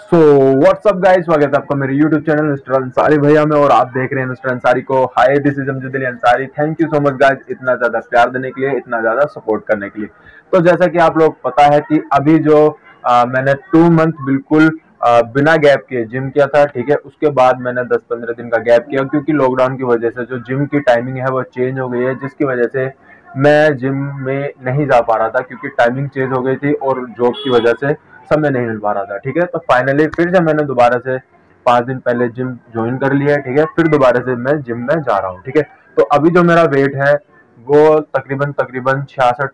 So what's up guys स्वागत है आपका मेरे YouTube चैनल मिस्टर अंसारी भैया में और आप देख रहे हैं मिस्टर अंसारी को hi this is Amjad Ansari thank you so much guys इतना ज़्यादा प्यार देने के लिए इतना ज़्यादा सपोर्ट करने के लिए। तो जैसा कि आप लोग पता है कि अभी जो आ, मैंने टू मंथ बिल्कुल आ, बिना गैप के जिम किया था ठीक है? उसके बाद मैंने 10-15 दिन का गैप किया क्योंकि लॉकडाउन की वजह से जो जिम की टाइमिंग है वो चेंज हो गई है जिसकी वजह से मैं जिम में नहीं जा पा रहा था क्योंकि टाइमिंग चेंज हो गई थी और जॉब की वजह से समय नहीं मिल पा रहा था ठीक है? तो फाइनली फिर से मैंने दोबारा से पाँच दिन पहले जिम ज्वाइन कर लिया है ठीक है? फिर दोबारा से मैं जिम में जा रहा हूँ ठीक है? तो अभी जो मेरा वेट है वो तकरीबन तकरीबन छियासठ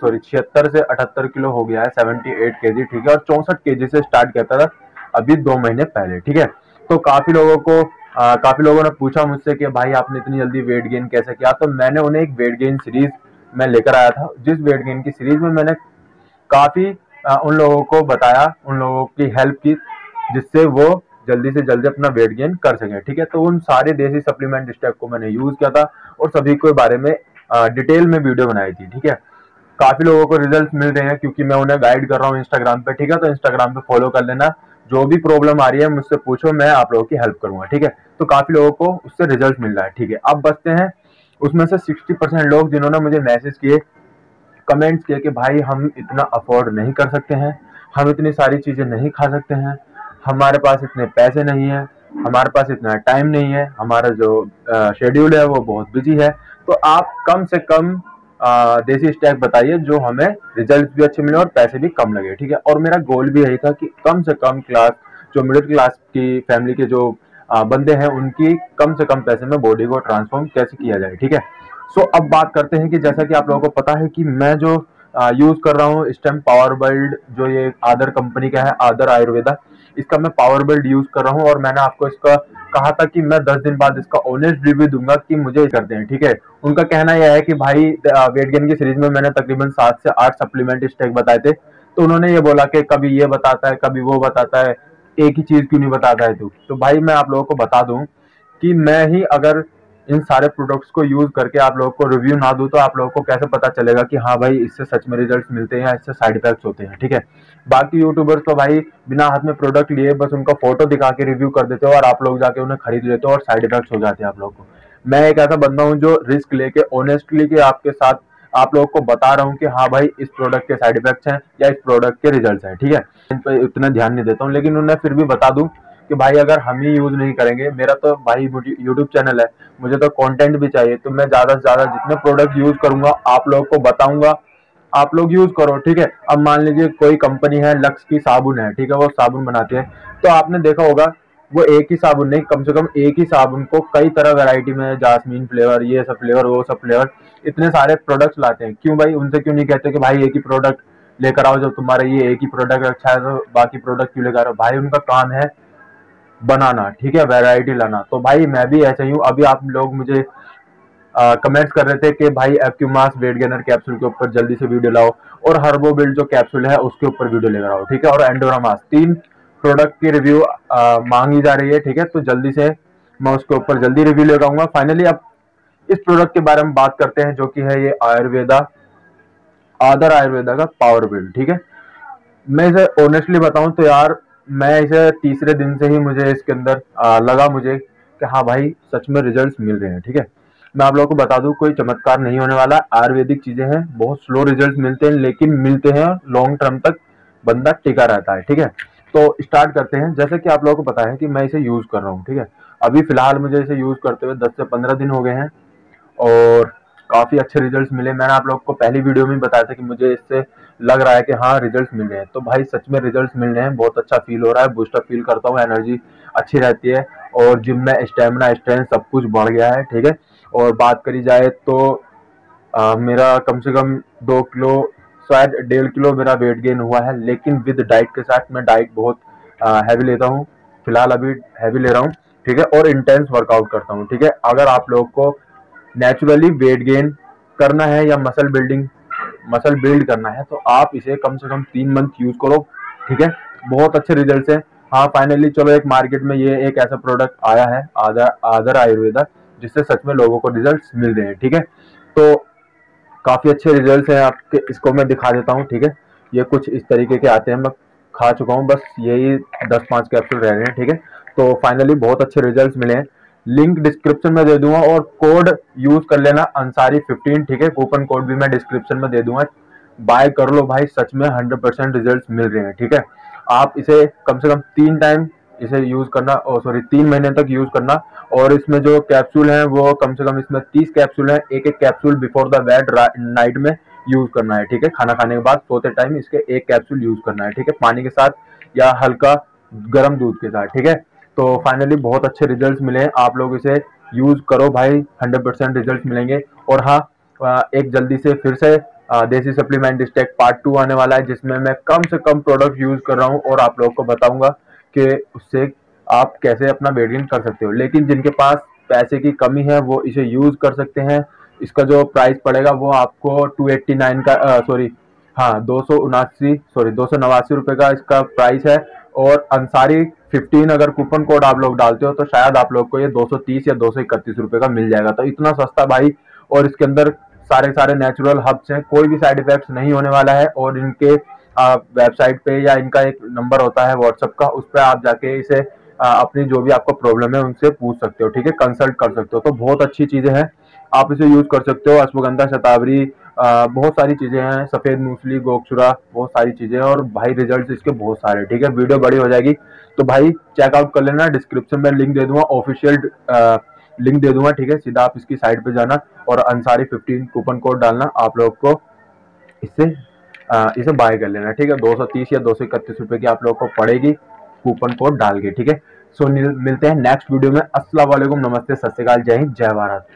सॉरी छिहत्तर से अठहत्तर किलो हो गया है सेवेंटी एट के जी ठीक है? और चौसठ के जी से स्टार्ट किया था अभी दो महीने पहले ठीक है? तो काफ़ी लोगों को आ, काफ़ी लोगों ने पूछा मुझसे कि भाई आपने इतनी जल्दी वेट गेन कैसे किया? तो मैंने उन्हें एक वेट गेन सीरीज़ में लेकर आया था जिस वेट गेन की सीरीज़ में मैंने काफ़ी उन लोगों को बताया, उन लोगों की हेल्प की, जिससे वो जल्दी से जल्दी अपना वेट गेन कर सके, ठीक है? तो उन सारे देसी सप्लीमेंट स्टेप को मैंने यूज़ किया था और सभी के बारे में डिटेल में वीडियो बनाई थी, ठीक है? काफ़ी लोगों को रिज़ल्ट मिल रहे हैं क्योंकि मैं उन्हें गाइड कर रहा हूँ इंस्टाग्राम पे, ठीक है? तो इंस्टाग्राम पे फॉलो कर लेना। जो भी प्रॉब्लम आ रही है, मुझसे पूछो, मैं आप लोगों की हेल्प करूँगा, ठीक है? तो काफ़ी लोगों को उससे रिज़ल्ट मिल रहा है, ठीक है? अब बचते हैं, उसमें से सिक्सटी परसेंट लोग जिन्होंने मुझे मैसेज किए कमेंट्स किए कि भाई हम इतना अफोर्ड नहीं कर सकते हैं, हम इतनी सारी चीज़ें नहीं खा सकते हैं, हमारे पास इतने पैसे नहीं है, हमारे पास इतना टाइम नहीं है, हमारा जो शेड्यूल है वो बहुत बिज़ी है। तो आप कम से कम देसी स्टैक बताइए जो हमें रिज़ल्ट भी अच्छे मिले और पैसे भी कम लगे, ठीक है? और मेरा गोल भी यही था कि कम से कम क्लास जो मिडिल क्लास की फैमिली के जो बंदे हैं, उनकी कम से कम पैसे में बॉडी को ट्रांसफॉर्म कैसे किया जाए, ठीक है? सो अब बात करते हैं कि जैसा कि आप लोगों को पता है कि मैं जो यूज़ कर रहा हूँ इस टाइम पावर बिल्ड जो ये आदर कंपनी का है, आदर आयुर्वेदा इसका मैं पावर बिल्ड यूज़ कर रहा हूँ और मैंने आपको इसका कहा था कि मैं दस दिन बाद इसका ऑनेस्ट रिव्यू दूँगा कि मुझे करते हैं ठीक है? उनका कहना यह है कि भाई वेट गेन की सीरीज़ में मैंने तकरीबन सात से आठ सप्लीमेंट स्टेक बताए थे। तो उन्होंने ये बोला कि कभी ये बताता है, कभी वो बताता है, एक ही चीज़ क्यों नहीं बताता है तू? तो भाई, मैं आप लोगों को बता दूँ कि मैं ही अगर इन सारे प्रोडक्ट्स को यूज़ करके आप लोगों को रिव्यू ना दूँ तो आप लोगों को कैसे पता चलेगा कि हाँ भाई इससे सच में रिज़ल्ट मिलते हैं या इससे साइड इफेक्ट्स होते हैं, ठीक है? बाकी यूट्यूबर्स तो भाई बिना हाथ में प्रोडक्ट लिए, बस उनका फ़ोटो दिखा के रिव्यू कर देते हो और आप लोग जाके उन्हें खरीद लेते हो और साइड इफेक्ट्स हो जाते हैं आप लोग को। मैं एक ऐसा बंदा हूँ जो रिस्क लेके ऑनेस्टली के आपके साथ आप लोगों को बता रहा हूँ कि हाँ भाई इस प्रोडक्ट के साइड इफेक्ट्स हैं या इस प्रोडक्ट के रिज़ल्ट हैं, ठीक है? इन पर इतना ध्यान नहीं देता हूँ, लेकिन उन्हें फिर भी बता दूँ कि भाई अगर हम ही यूज़ नहीं करेंगे, मेरा तो भाई यूट्यूब चैनल है, मुझे तो कंटेंट भी चाहिए तो मैं ज़्यादा से ज़्यादा जितने प्रोडक्ट यूज़ करूँगा, आप लोग को बताऊँगा। आप लोग यूज़ करो, ठीक है? अब मान लीजिए कोई कंपनी है लक्स की साबुन है, ठीक है? वो साबुन बनाते हैं। तो आपने देखा होगा, वो एक ही साबुन नहीं, कम से कम एक ही साबुन को कई तरह वैरायटी में जासमीन फ्लेवर ये सब फ्लेवर वो सब फ्लेवर इतने सारे प्रोडक्ट्स लाते हैं। क्यों भाई? उनसे क्यों नहीं कहते कि भाई एक ही प्रोडक्ट लेकर आओ, जब तुम्हारा ये एक ही प्रोडक्ट अच्छा है तो बाकी प्रोडक्ट क्यों लेकर आओ भाई, उनका काम है बनाना, ठीक है वैरायटी लाना। तो भाई मैं भी ऐसे ही हूँ। अभी आप लोग मुझे कमेंट्स कर रहे थे कि भाई एक्यूमास वेट गेनर कैप्सूल के ऊपर जल्दी से वीडियो लाओ और हर्बो बिल्ड जो कैप्सूल है, उसके ऊपर वीडियो लेकर आओ, ठीक है? और एंडोरामास तीन प्रोडक्ट की रिव्यू मांगी जा रही है, ठीक है? तो जल्दी से मैं उसके ऊपर जल्दी रिव्यू लेकर आऊँगा फाइनली अब इस प्रोडक्ट के बारे में बात करते हैं, जो कि है ये आयुर्वेदा आदर आयुर्वेदा का पावर बिल्ड ठीक है? मैं इसे ऑनेस्टली बताऊँ तो यार मैं इसे तीसरे दिन से ही मुझे इसके अंदर लगा मुझे कि हाँ भाई, सच में रिजल्ट्स मिल रहे हैं, ठीक है? मैं आप लोगों को बता दूँ, कोई चमत्कार नहीं होने वाला। आयुर्वेदिक चीज़ें हैं, बहुत स्लो रिज़ल्ट मिलते हैं, लेकिन मिलते हैं लॉन्ग टर्म तक बंदा टिका रहता है, ठीक है? तो स्टार्ट करते हैं। जैसे कि आप लोगों को पता है कि मैं इसे यूज़ कर रहा हूँ, ठीक है? अभी फ़िलहाल मुझे इसे यूज़ करते हुए दस से पंद्रह दिन हो गए हैं और काफ़ी अच्छे रिजल्ट्स मिले। मैंने आप लोग को पहली वीडियो में बताया था कि मुझे इससे लग रहा है कि हाँ रिजल्ट्स मिल रहे हैं। तो भाई सच में रिजल्ट्स मिल रहे हैं। बहुत अच्छा फील हो रहा है। बूस्टअप फील करता हूँ। एनर्जी अच्छी रहती है। और जिम में स्टेमिना स्ट्रेंथ सब कुछ बढ़ गया है ठीक है? और बात करी जाए तो आ, मेरा कम से कम दो किलो शायद डेढ़ किलो मेरा वेट गेन हुआ है। लेकिन विद डाइट के साथ मैं डाइट बहुत हैवी लेता हूँ। फ़िलहाल अभी हैवी ले रहा हूँ ठीक है? और इंटेंस वर्कआउट करता हूँ ठीक है? अगर आप लोग को नेचुरली वेट गेन करना है या मसल बिल्डिंग मसल बिल्ड करना है तो आप इसे कम से कम तीन मंथ यूज़ करो, ठीक है? बहुत अच्छे रिज़ल्ट है। हाँ फाइनली चलो एक मार्केट में ये एक ऐसा प्रोडक्ट आया है आदर आदर आयुर्वेदा, जिससे सच में लोगों को रिज़ल्ट मिल रहे हैं, ठीक है? तो काफ़ी अच्छे रिज़ल्ट हैं आपके, इसको मैं दिखा देता हूँ, ठीक है? ये कुछ इस तरीके के आते हैं, मैं खा चुका हूँ, बस यही दस पाँच कैप्सूल रह रहे हैं, ठीक है? तो फाइनली बहुत अच्छे रिज़ल्ट मिले हैं। लिंक डिस्क्रिप्शन में दे दूँगा और कोड यूज़ कर लेना अंसारी 15 ठीक है? कूपन कोड भी मैं डिस्क्रिप्शन में दे दूँगा। बाय कर लो भाई, सच में 100 परसेंट रिज़ल्ट मिल रहे हैं, ठीक है? आप इसे कम से कम तीन टाइम इसे यूज़ करना और सॉरी तीन महीने तक यूज़ करना और इसमें जो कैप्सूल है, वो कम से कम इसमें तीस कैप्सूल है, एक एक capsule before the bed night में यूज़ करना है, ठीक है? खाना खाने के बाद सोते टाइम इसके एक कैप्सूल यूज़ करना है, ठीक है? पानी के साथ या हल्का गर्म दूध के साथ, ठीक है? तो फाइनली बहुत अच्छे रिज़ल्ट मिले हैं। आप लोग इसे यूज़ करो भाई। हंड्रेड परसेंट रिज़ल्ट मिलेंगे। और हाँ एक जल्दी से फिर से देसी सप्लीमेंट स्टेक पार्ट टू आने वाला है, जिसमें मैं कम से कम प्रोडक्ट यूज़ कर रहा हूँ और आप लोगों को बताऊँगा कि उससे आप कैसे अपना वेट गेन कर सकते हो। लेकिन जिनके पास पैसे की कमी है, वो इसे यूज़ कर सकते हैं। इसका जो प्राइस पड़ेगा, वो आपको 289 का सॉरी हाँ दो सौ उनासी सॉरी दो सौ नवासी रुपये का इसका प्राइस है। और अंसारी 15 अगर कूपन कोड आप लोग डालते हो तो शायद आप लोग को ये 230 या दो सौ रुपये का मिल जाएगा। तो इतना सस्ता भाई और इसके अंदर सारे सारे नेचुरल हब्स हैं कोई भी साइड इफेक्ट्स नहीं होने वाला है और इनके वेबसाइट पे या इनका एक नंबर होता है व्हाट्सअप का उस पर आप जाके इसे आ, अपनी जो भी आपको प्रॉब्लम है उनसे पूछ सकते हो ठीक है? कंसल्ट कर सकते हो। तो बहुत अच्छी चीज़ें हैं आप इसे यूज़ कर सकते हो अश्वगंधा शतावरी बहुत सारी चीज़ें हैं, सफ़ेद मूसली गोक्षुरा बहुत सारी चीज़ें हैं और भाई रिज़ल्ट इसके बहुत सारे ठीक है? वीडियो बड़ी हो जाएगी। तो भाई चेकआउट कर लेना डिस्क्रिप्शन में लिंक दे दूँगा ऑफिशियल लिंक दे दूँगा, ठीक है? सीधा आप इसकी साइट पे जाना और अंसारी 15 कूपन कोड डालना, आप लोग को इससे इसे बाय कर लेना, ठीक है? 230 या दो सौ इकतीस रुपए की आप लोग को पड़ेगी कूपन कोड डाल के, ठीक है? सो मिलते हैं नेक्स्ट वीडियो में। वालेकुम नमस्ते, सत जय हिंद, जय भारत।